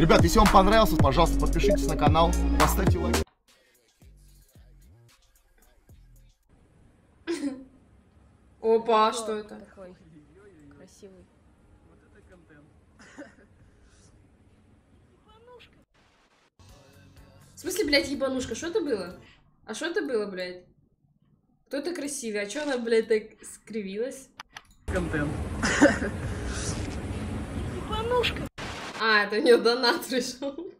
Ребят, если вам понравился, пожалуйста, подпишитесь на канал, поставьте лайк. Опа, а что это? Такой красивый. В смысле, блядь, ебанушка, что это было? А что это было, блядь? Кто это красивый? А чё она, блядь, так скривилась? Контент. А, это у нее донат пришел.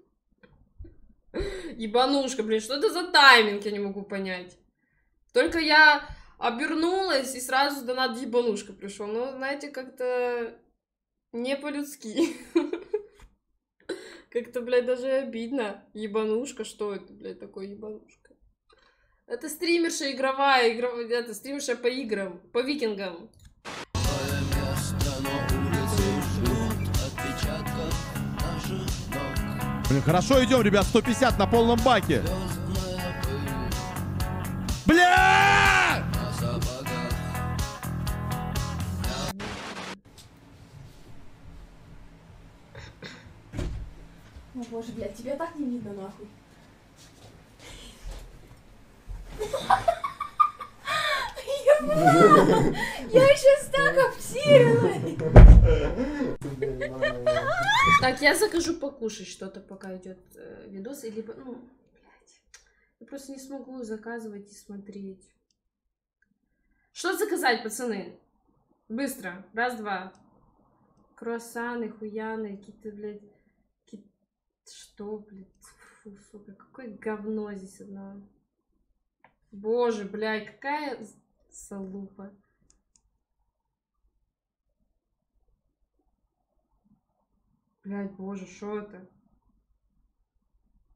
Ебанушка, блин, что это за тайминг, я не могу понять. Только я обернулась, и сразу донат ебанушка пришел. Ну, знаете, как-то не по-людски. Как-то, блядь, даже обидно. Ебанушка, что это, блядь, такое ебанушка? Это стримерша игровая, игров... это стримерша по играм, по викингам. Блин, хорошо идем, ребят, 150 на полном баке. Бля! О боже, блядь, тебя так не видно нахуй. Я сейчас так обсирилась! Так, я закажу покушать что-то, пока идет э, видос, или, ну, блядь, я просто не смогу заказывать и смотреть. Что заказать, пацаны? Быстро, раз-два. Круассаны, хуяны, какие-то, блядь, какие... Что, блядь, фу, сука, какое говно здесь одно. Боже, блядь, какая салупа. Блядь, боже, что это?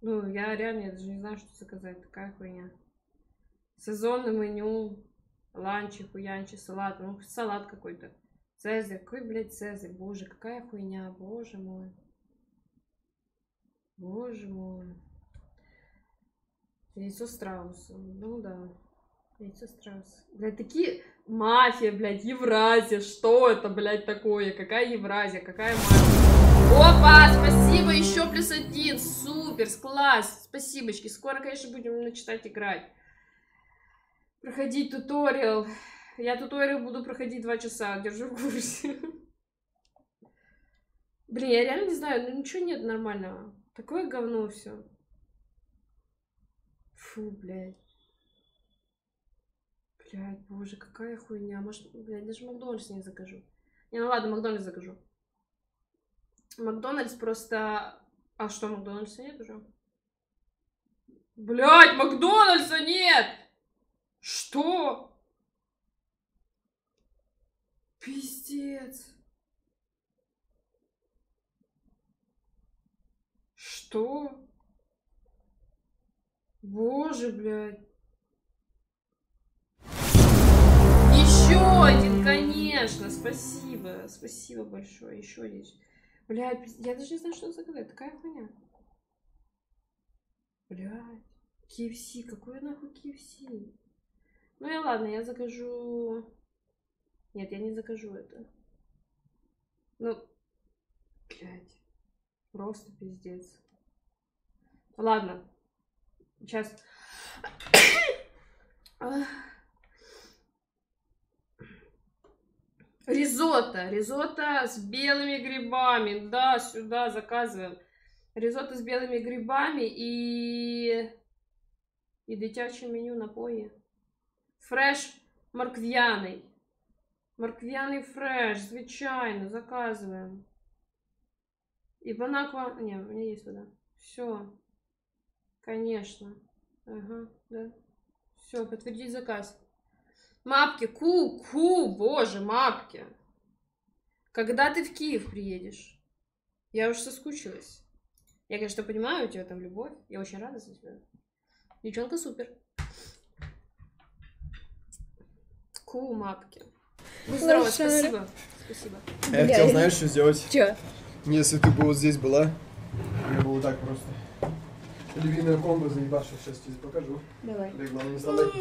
Ну, я реально я даже не знаю, что заказать. Такая хуйня. Сезонное меню. Ланчи, хуянчи, салат. Ну, салат какой-то. Цезарь. Какой, блядь, Цезарь? Боже, какая хуйня. Боже мой. Боже мой. Яйцо страуса. Ну да. Яйцо страуса. Блядь, такие... Мафия, блядь, Евразия. Что это, блядь, такое? Какая Евразия? Какая мафия? Опа, спасибо, еще плюс один. Супер, класс. Спасибочки. Скоро, конечно, будем начинать играть. Проходить туториал. Я туториал буду проходить два часа. Держу в курсе. Блин, я реально не знаю, ну ничего нет нормального. Такое говно все. Фу, блядь. Блядь, боже, какая хуйня. Может, блядь, даже Макдональдс не закажу. Не, ну ладно, Макдональдс закажу. Макдональдс просто... А что, Макдональдса нет уже? Блядь, Макдональдса нет! Что? Пиздец. Что? Боже, блядь. Еще один, конечно. Спасибо. Спасибо большое. Еще есть. Блядь, я даже не знаю, что заказать. Такая хуйня. Блядь. KFC. Какой нахуй KFC? Ну и ладно, я закажу... Нет, я не закажу это. Ну, блядь. Просто пиздец. Ладно. Сейчас. Ризотто. Ризотто с белыми грибами. Да, сюда заказываем. Ризотто с белыми грибами и... І дитяче меню напої. Фреш моркв'яний. Моркв'яний фреш, звичайно, заказываем. И банаква... Не, у меня есть вода. Все. Конечно. Ага, да. Все, подтвердить заказ. Мапки, ку, ку, боже, мапки. Когда ты в Киев приедешь? Я уж соскучилась. Я, конечно, понимаю, у тебя там любовь. Я очень рада за тебя. Девчонка супер. Ку, мапки. Ну, здорово, Лошара. спасибо. Спасибо. Я хотел, знаешь, что сделать? Чё? Если ты бы вот здесь была, я бы вот так просто. Львиную комбо заебашил, сейчас тебе покажу. Давай. Да, главное не сломать.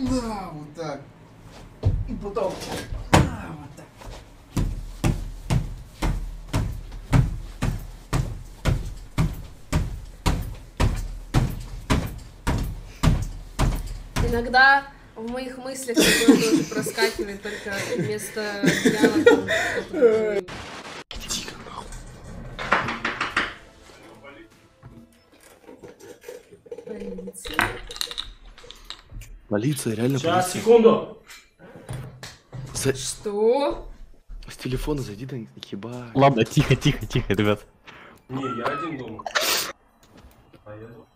Да, вот так. И потом... А, вот так. Иногда в моих мыслях такое тоже проскакивает, только вместо диалога. Полиция, реально Сейчас, полиция. секунду. С, Что? с телефона зайди, да ебать. Ладно, тихо, тихо, тихо, ребят. Не, я один дома. А я тут.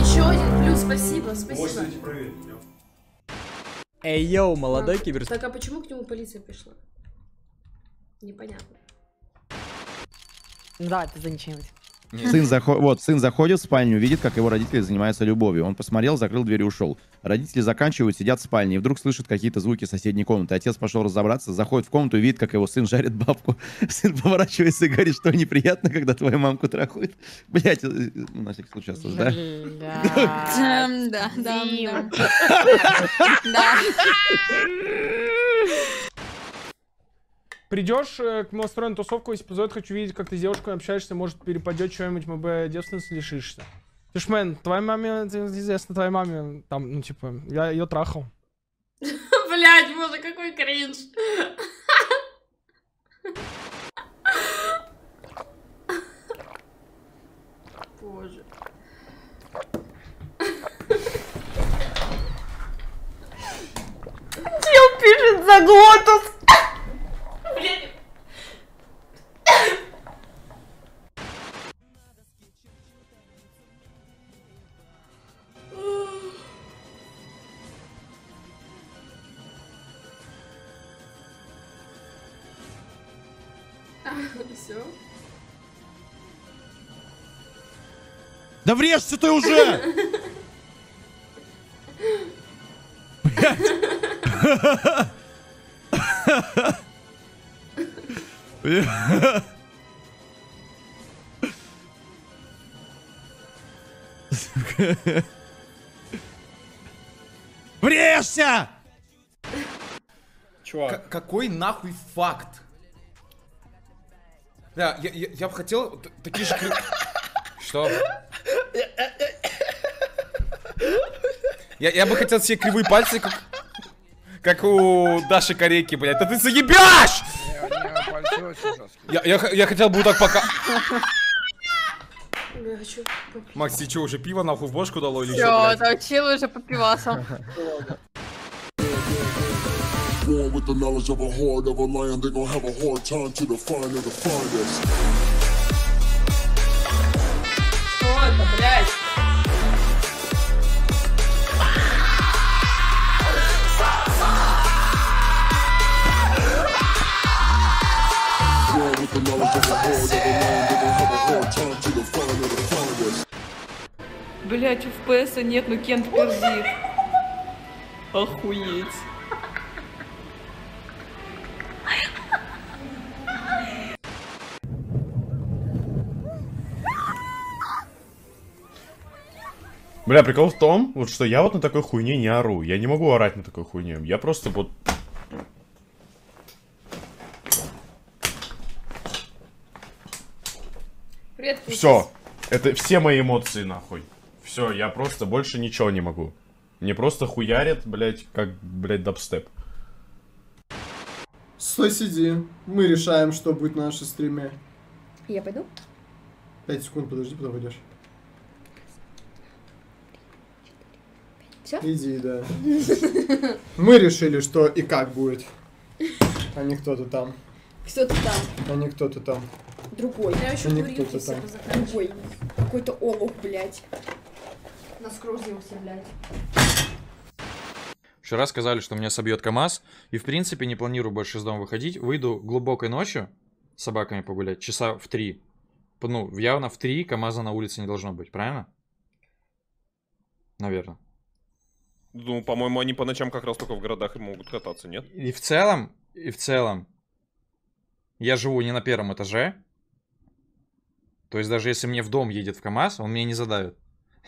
Еще один плюс, спасибо, спасибо. Можете проверить. Эй, йоу, молодой кибер... Так а почему к нему полиция пришла? Непонятно. Да, это за ничем-нибудь. Сын, захо- вот, сын заходит в спальню, видит, как его родители занимаются любовью. Он посмотрел, закрыл дверь и ушел. Родители заканчивают, сидят в спальне, и вдруг слышат какие-то звуки соседней комнаты. Отец пошел разобраться, заходит в комнату и видит, как его сын жарит бабку. Сын поворачивается и говорит, что неприятно, когда твою мамку трахают. Блять, на всякий случай осуждаю. Да, да, да. Придешь э, к устроим тусовку, если позовет, хочу видеть, как ты с девушкой общаешься, может, перепадет что-нибудь, МБ девственности лишишься. Фишмен, твоей маме, известно, твоей маме, там, ну, типа, я ее трахал. Блять, боже, какой кринж. Боже. Чел пишет за Да врежься ты уже! Блядь. Врежься! Чувак. какой нахуй факт? Да, я, я, я бы хотел такие же... Что? Я, я бы хотел себе кривые пальцы, как, как у Даши Корейки, блядь. Да ты заебешь! Я, я, я хотел бы вот так пока... Я хочу попить. Макс, тебе что, уже пиво нахуй в бошку дало или Все, что, блядь? научил уже по пивасам. Born with the knowledge of a heart of a lion, they gon' have a hard time to define or define us. Что это, блядь? Блять, FPS нет, ну Кент пердит. Охуеть. Бля, прикол в том, вот что я вот на такой хуйне не ору. Я не могу орать на такой хуйне. Я просто вот... Все. Это все мои эмоции, нахуй. Все, я просто больше ничего не могу. Мне просто хуярит, блять, как, блять, дабстеп. Стой, сиди. Мы решаем, что будет на нашей стриме. Я пойду? 5 секунд, подожди, потом выйдешь. Всё? Иди, да. Мы решили, что и как будет. А не кто-то там. Кто ты там? А не кто-то там. Другой. Я еще Ну, курил, никто-то все там. позаканчивал. Другой. Какой-то олух, блядь. Наскрузился, блядь. Вчера сказали, что меня собьет КамАЗ, и в принципе не планирую больше из дома выходить. Выйду глубокой ночью с собаками погулять, часа в три. Ну, явно в три КамАЗа на улице не должно быть, правильно? Наверное. Ну, по-моему, они по ночам как раз только в городах и могут кататься, нет? И в целом, и в целом, я живу не на первом этаже. То есть даже если мне в дом едет в КамАЗ, он меня не задавит.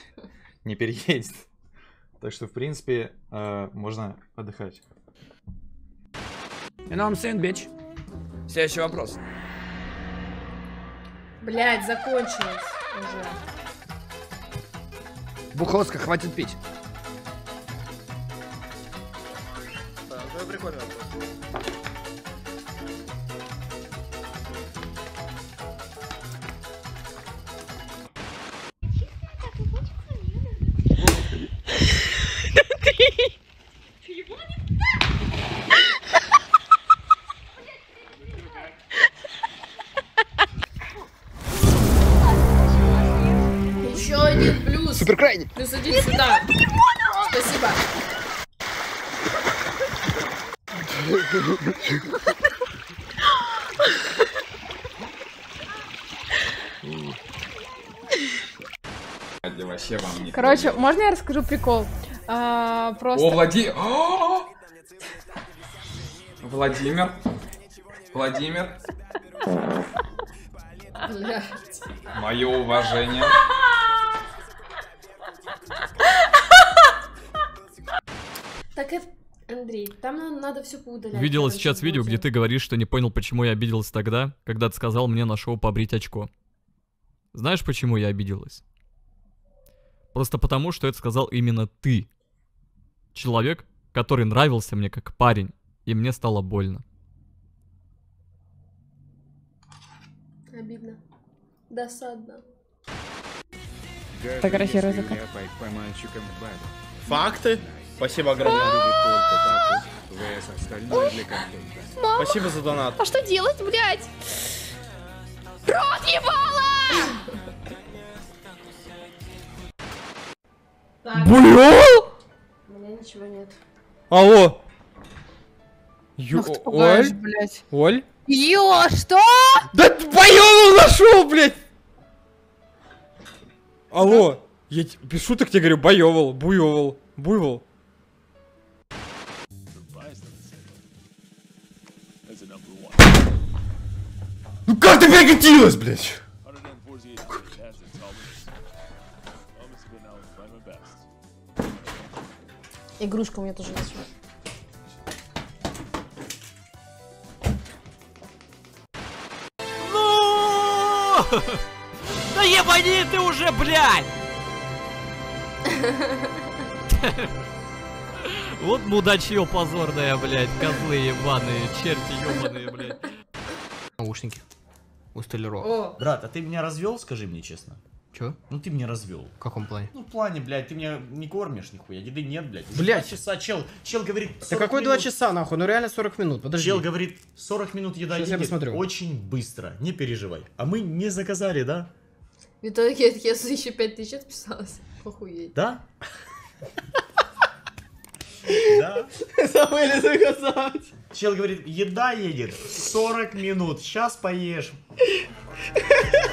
Не переедет. Так что, в принципе, э, можно отдыхать. You know what I'm saying, bitch? Следующий вопрос. Блядь, закончилось уже. Бухоска, хватит пить. Еще плюс. Супер крайний. Плюс один сюда. Спасибо. Вообще вам не Короче, можно я расскажу прикол? А, просто... О, Влади... Владимир. Владимир. Блядь. Мое уважение. Там надо все поудалять. Видела короче, сейчас видео, где ты говоришь, что не понял, почему я обиделась тогда, когда ты сказал мне на шоу побрить очко. Знаешь, почему я обиделась? Просто потому, что это сказал именно ты. Человек, который нравился мне как парень, и мне стало больно. Обидно. Досадно. Фотографируй закат. Факты? Спасибо огромное. Спасибо за донат. А что делать, блядь? Рот ебала! Бульон? У меня ничего нет. Алло. Ю... Ах ты пугаешь, Оль? блядь. Оль? Ё, что? Да боёву нашел, блядь! Алло. Я без шуток тебе говорю, боёвал, буйовал, буйвол. Ну как ты перекатилась, блядь? Игрушка у меня тоже есть. Ну! Да ебани ты уже, блядь! Вот мудачье позорное, блядь, козлы ебаные, черти ебаные, блядь. Наушники. У столяров. О, Брат, а ты меня развел, скажи мне честно? Чё? Ну ты меня развел. В каком плане? Ну в плане, блядь, ты меня не кормишь нихуя, еды нет, блядь. Уже Блядь. два часа, чел, чел говорит, Да 40 какой два минут. часа, нахуй? Ну реально 40 минут, подожди. Чел говорит, 40 минут еда Сейчас я едет посмотрю. очень быстро, не переживай. А мы не заказали, да? в итоге я еще 5000 отписалась. Охуеть. Да? Да. Забыли заказать. Чел говорит, еда едет 40 минут, сейчас поешь.